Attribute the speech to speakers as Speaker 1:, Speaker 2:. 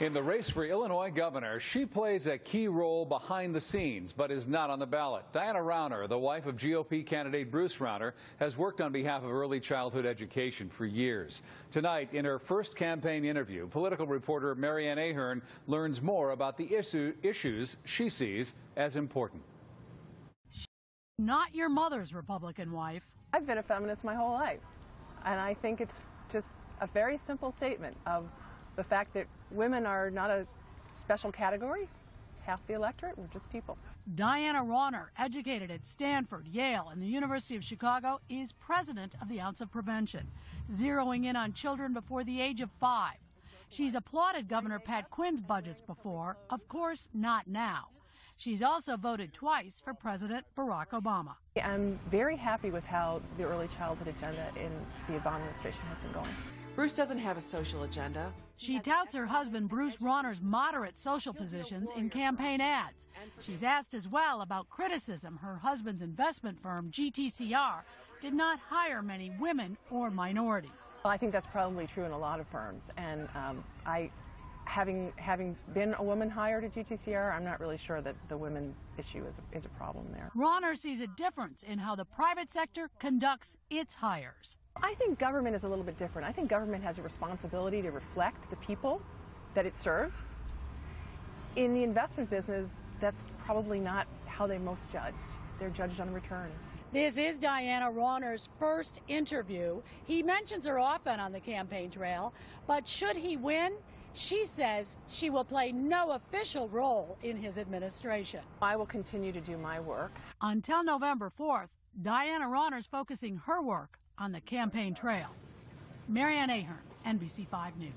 Speaker 1: In the race for Illinois governor, she plays a key role behind the scenes, but is not on the ballot. Diana Rauner, the wife of GOP candidate Bruce Rauner, has worked on behalf of early childhood education for years. Tonight, in her first campaign interview, political reporter Mary Ann Ahern learns more about the issue, issues she sees as important.
Speaker 2: Not your mother's Republican wife.
Speaker 3: I've been a feminist my whole life, and I think it's just a very simple statement of the fact that women are not a special category. Half the electorate, we're just people.
Speaker 2: Diana Rauner, educated at Stanford, Yale, and the University of Chicago, is president of the Ounce of Prevention, zeroing in on children before the age of five. She's applauded Governor Pat Quinn's budgets before, of course, not now. She's also voted twice for President Barack Obama.
Speaker 3: I'm very happy with how the early childhood agenda in the Obama administration has been going.
Speaker 4: Bruce doesn't have a social agenda.
Speaker 2: She touts her husband Bruce Rauner's moderate social positions in campaign ads. She's asked as well about criticism her husband's investment firm, GTCR, did not hire many women or minorities.
Speaker 3: Well, I think that's probably true in a lot of firms, and um, I having having been a woman hired at GTCR, I'm not really sure that the women issue is a, is a problem there.
Speaker 2: Rauner sees a difference in how the private sector conducts its hires.
Speaker 3: I think government is a little bit different. I think government has a responsibility to reflect the people that it serves. In the investment business, that's probably not how they're most judged. They're judged on returns.
Speaker 2: This is Diana Rauner's first interview. He mentions her often on the campaign trail, but should he win, she says she will play no official role in his administration.
Speaker 3: I will continue to do my work.
Speaker 2: Until November 4th, Diana Rauner's focusing her work on the campaign trail. Mary Ann Ahern, NBC5 News.